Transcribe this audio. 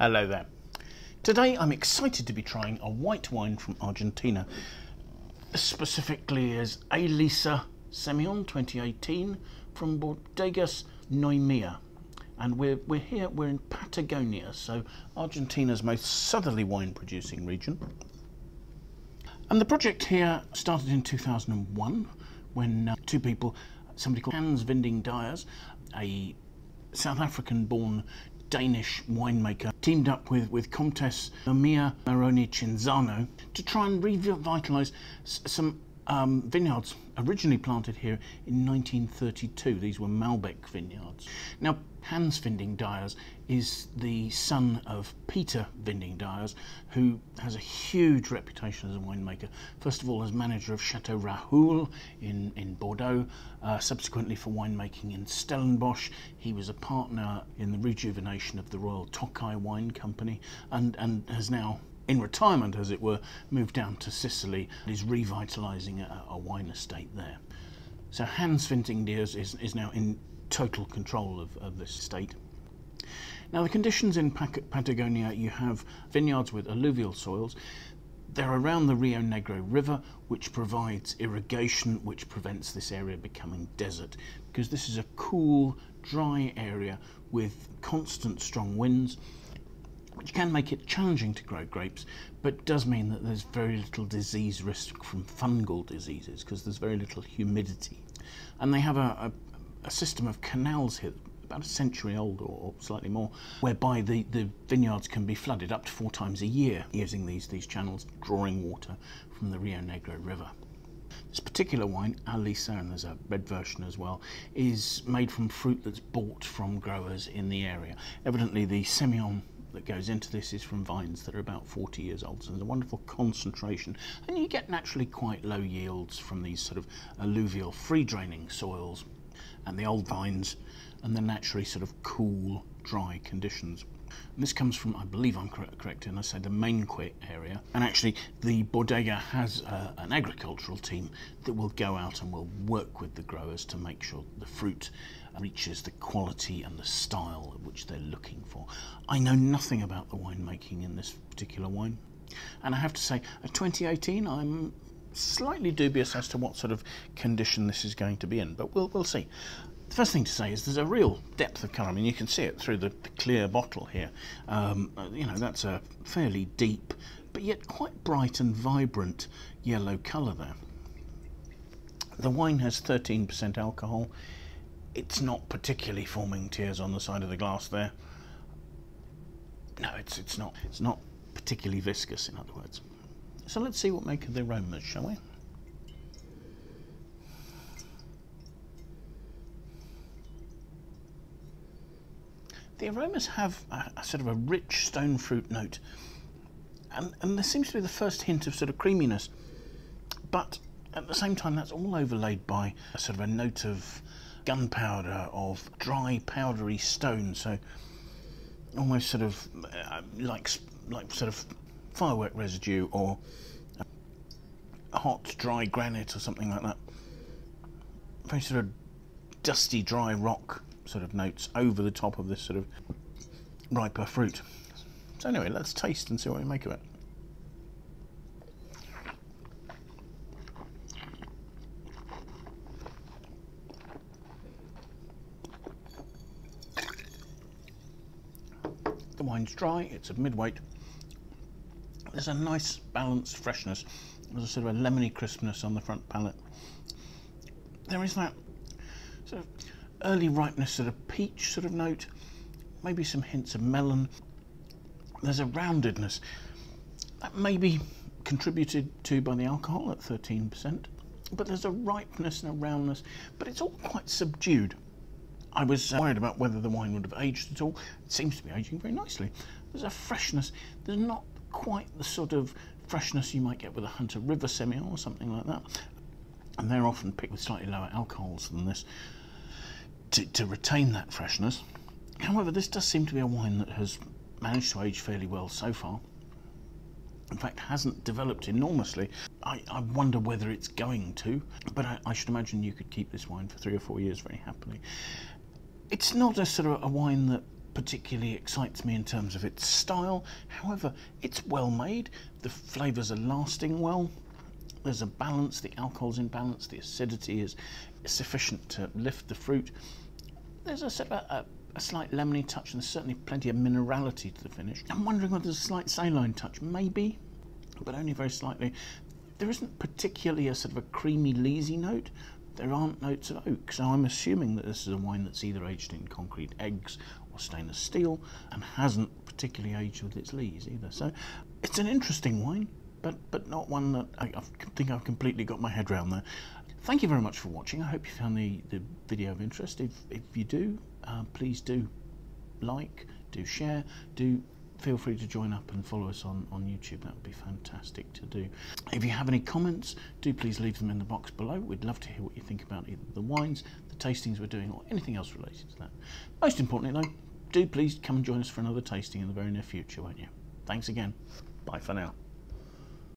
Hello there. Today I'm excited to be trying a white wine from Argentina, specifically as Elisa Semillon 2018 from Bodegas Noemia. And we're, we're here, we're in Patagonia, so Argentina's most southerly wine producing region. And the project here started in 2001 when uh, two people, somebody called Hans Vinding-Diers, a South African born Danish winemaker, teamed up with, with Comtesse Mia Marone Cinzano to try and revitalise some um, vineyards originally planted here in 1932. These were Malbec vineyards. Now, Hans Vinding-Diers is the son of Peter Vinding-Diers, who has a huge reputation as a winemaker. First of all, as manager of Chateau Rahoul in, in Bordeaux, uh, subsequently for winemaking in Stellenbosch. He was a partner in the rejuvenation of the Royal Tokaji Wine Company and, and has now in retirement, as it were, moved down to Sicily and is revitalising a, a, wine estate there. So Hans Vinding-Diers is, is now in total control of, of this estate. Now the conditions in Patagonia, you have vineyards with alluvial soils. They're around the Rio Negro River, which provides irrigation, which prevents this area becoming desert, because this is a cool, dry area with constant strong winds which can make it challenging to grow grapes, but does mean that there's very little disease risk from fungal diseases because there's very little humidity. And they have a, a, a system of canals here, about a century old or slightly more, whereby the, the vineyards can be flooded up to four times a year using these, these channels, drawing water from the Rio Negro River. This particular wine, A Lisa, and there's a red version as well, is made from fruit that's bought from growers in the area. Evidently, the Semillon that goes into this is from vines that are about 40 years old. So there's a wonderful concentration. And you get naturally quite low yields from these sort of alluvial free draining soils and the old vines and the naturally sort of cool, dry conditions. This comes from, I believe I'm correct, and I said the Mainque area. And actually, the bodega has uh, an agricultural team that will go out and will work with the growers to make sure the fruit reaches the quality and the style which they're looking for. I know nothing about the winemaking in this particular wine. And I have to say, at 2018, I'm slightly dubious as to what sort of condition this is going to be in, but we'll, we'll see. The first thing to say is there's a real depth of colour. I mean, you can see it through the, the clear bottle here. Um, you know, that's a fairly deep, but yet quite bright and vibrant yellow colour there. The wine has 13% alcohol it's not particularly forming tears on the side of the glass there. No, it's it's not. It's not particularly viscous, in other words. So let's see what make of the aromas, shall we? The aromas have a, a, sort of a rich stone fruit note, and, and there seems to be the first hint of sort of creaminess, but at the same time that's all overlaid by a sort of a note of gunpowder of dry powdery stone so almost sort of uh, like like sort of firework residue or uh, hot dry granite or something like that. Very sort of dusty dry rock sort of notes over the top of this sort of riper fruit. So anyway let's taste and see what we make of it. The wine's dry, it's a mid-weight. There's a nice balanced freshness. There's a sort of a lemony crispness on the front palate. There is that sort of early ripeness, sort of peach sort of note, maybe some hints of melon. There's a roundedness that may be contributed to by the alcohol at 13%, but there's a ripeness and a roundness, but it's all quite subdued. I was uh, worried about whether the wine would have aged at all. It seems to be aging very nicely. There's a freshness. There's not quite the sort of freshness you might get with a Hunter River Semillon or something like that. And they're often picked with slightly lower alcohols than this to, to retain that freshness. However, this does seem to be a wine that has managed to age fairly well so far. In fact, hasn't developed enormously. I, I wonder whether it's going to, but I, I should imagine you could keep this wine for three or four years very happily it's not a sort of a wine that particularly excites me in terms of its style. However, it's well made. The flavours are lasting well. There's a balance, the alcohol's in balance, the acidity is sufficient to lift the fruit. There's a, a, a slight lemony touch and there's certainly plenty of minerality to the finish. I'm wondering whether there's a slight saline touch, maybe, but only very slightly. There isn't particularly a sort of a creamy, leesy note. There aren't notes of oak, so I'm assuming that this is a wine that's either aged in concrete eggs or stainless steel and hasn't particularly aged with its lees either. So it's an interesting wine, but but not one that I, I think I've completely got my head around there. Thank you very much for watching. I hope you found the, the video of interest. If, if you do, uh, please do like, do share, do feel free to join up and follow us on, on YouTube. That would be fantastic to do. If you have any comments, do please leave them in the box below. We'd love to hear what you think about either the wines, the tastings we're doing, or anything else related to that. Most importantly, though, do please come and join us for another tasting in the very near future, won't you? Thanks again. Bye for now.